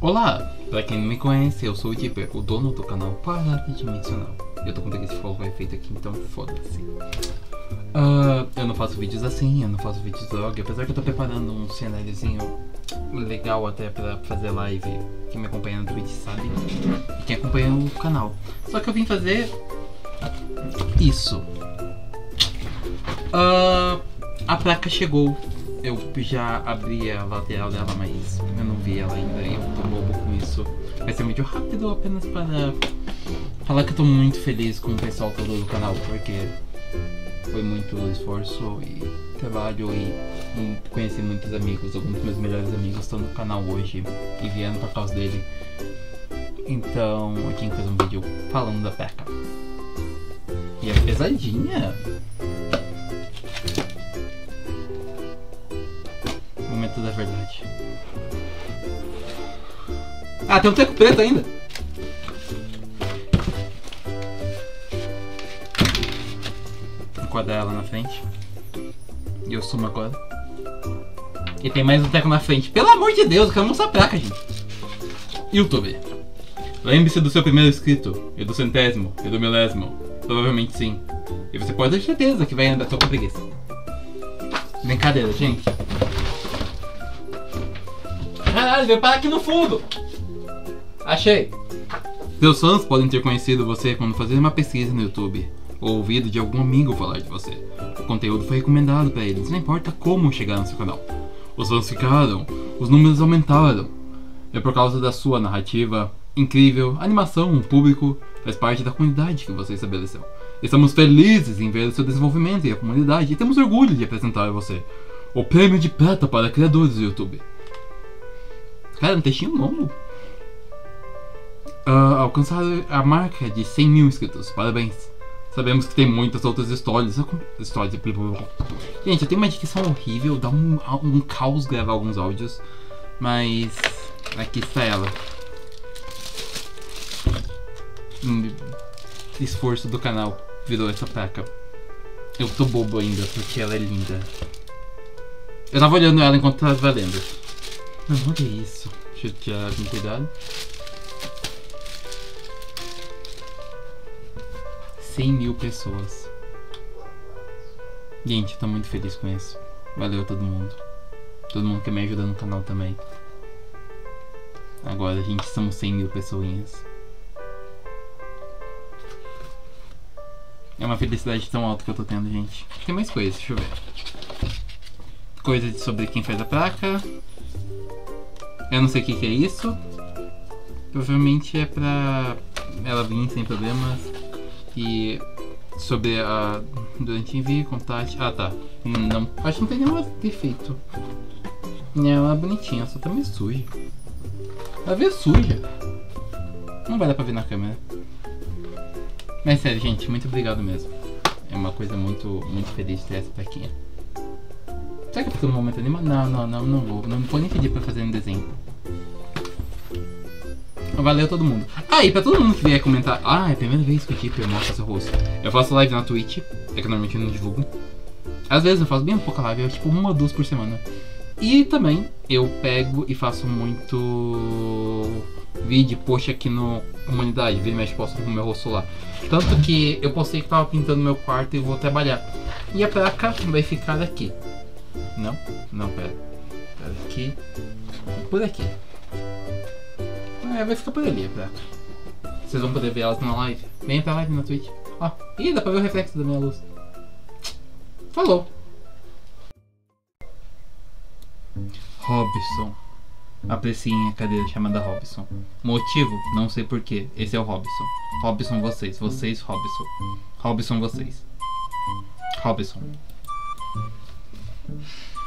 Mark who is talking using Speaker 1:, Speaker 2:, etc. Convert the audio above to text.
Speaker 1: Olá! Pra quem não me conhece, eu sou o Dipper, o dono do canal Paradimensional. Eu tô com esse fogo efeito aqui, então foda-se. Ah, eu não faço vídeos assim, eu não faço vídeos vlog, apesar que eu tô preparando um cenáriozinho legal até pra fazer live. Quem me acompanha no Twitch sabe, e quem acompanha o canal. Só que eu vim fazer isso. Ah, a placa chegou. Eu já abri a lateral dela, mas eu não vi ela ainda. Eu tô bobo com isso. Vai ser um vídeo rápido apenas para falar que eu tô muito feliz com o pessoal todo do canal, porque foi muito esforço e trabalho e hum, conheci muitos amigos. Alguns dos meus melhores amigos estão no canal hoje e vieram por causa dele. Então eu tinha que fazer um vídeo falando da peca. E é pesadinha. Da verdade. Ah, tem um teco preto ainda. Enquadrar ela na frente. E eu sumo agora. E tem mais um teco na frente. Pelo amor de Deus, eu quero mostrar a placa, gente. YouTube. Lembre-se do seu primeiro inscrito, e do centésimo, e do milésimo. Provavelmente sim. E você pode ter certeza que vai andar. Tô com preguiça. Brincadeira, gente. Caralho, veio parar aqui no fundo! Achei! Seus fãs podem ter conhecido você quando fazer uma pesquisa no YouTube, ou ouvido de algum amigo falar de você. O conteúdo foi recomendado para eles, não importa como chegar no seu canal. Os fãs ficaram, os números aumentaram. É por causa da sua narrativa incrível, animação, um público, faz parte da comunidade que você estabeleceu. Estamos felizes em ver o seu desenvolvimento e a comunidade e temos orgulho de apresentar a você o prêmio de prata para criadores do YouTube. Cara, um textinho longo. Uh, alcançar a marca de 100 mil inscritos. Parabéns. Sabemos que tem muitas outras histórias. Histórias. Gente, eu tenho uma dicção horrível. Dá um, um caos gravar alguns áudios. Mas. Aqui está ela. Esforço do canal virou essa placa. Eu tô bobo ainda porque ela é linda. Eu tava olhando ela enquanto tava lendo. Não, olha isso. Deixa eu tirar com cuidado. 100 mil pessoas. Gente, eu tô muito feliz com isso. Valeu todo mundo. Todo mundo que me ajuda no canal também. Agora, gente, somos 100 mil pessoinhas. É uma felicidade tão alta que eu tô tendo, gente. Tem mais coisas, deixa eu ver. Coisas sobre quem faz a placa. Eu não sei o que, que é isso. Provavelmente é pra ela vir sem problemas. E sobre a. Durante envio, contato. Ah tá. Não. Acho que não tem nenhum defeito. Ela é bonitinha, só tá meio suja. Ela veio suja. Não vai dar pra ver na câmera. Mas sério, gente, muito obrigado mesmo. É uma coisa muito, muito feliz ter essa plaquinha. Será que eu fico no momento animado? Não, não, não, não vou. Não vou nem pedir pra fazer um desenho. Valeu todo mundo. Ah, e pra todo mundo que vier comentar. Ah, é a primeira vez que o Keeper mostra seu rosto. Eu faço live na Twitch, é que normalmente eu não divulgo. Às vezes eu faço bem pouca live, é tipo uma ou duas por semana. E também eu pego e faço muito vídeo, post aqui no comunidade, e mexe posto com meu rosto lá. Tanto que eu postei que tava pintando meu quarto e vou trabalhar. E a placa vai ficar aqui. Não? Não, pera. Pera aqui. Por aqui. É, vai ficar por ali a placa. Vocês vão poder ver elas na live. Vem pra live na Twitch. Ó. Ih, dá pra ver o reflexo da minha luz. Falou. Robson. Apreciem a cadeira chamada Robson. Motivo? Não sei porquê. Esse é o Robson. Robson vocês. Vocês Robson. Robson vocês. Robson. Mm-hmm.